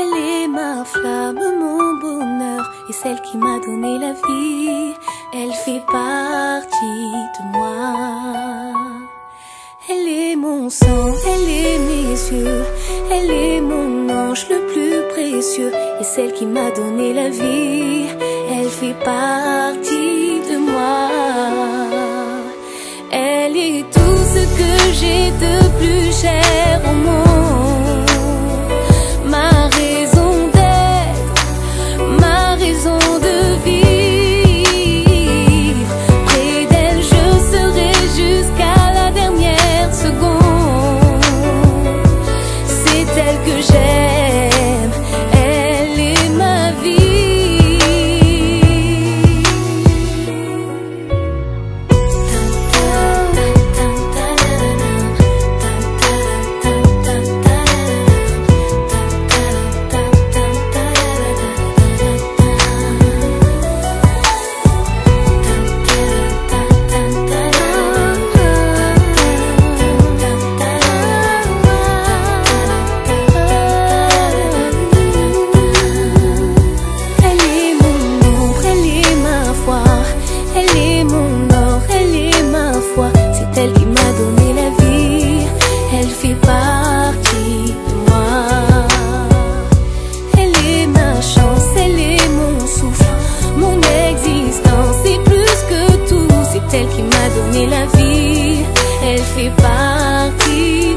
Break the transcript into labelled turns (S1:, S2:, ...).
S1: est ma flamme, mon bonheur et celle qui m'a donné la vie. Elle fait partie de moi. Elle est mon sang, elle est mes yeux, elle est mon ange le plus précieux et celle qui m'a donné la vie. Elle fait partie elle qui m'a donné la vie, elle fait partie.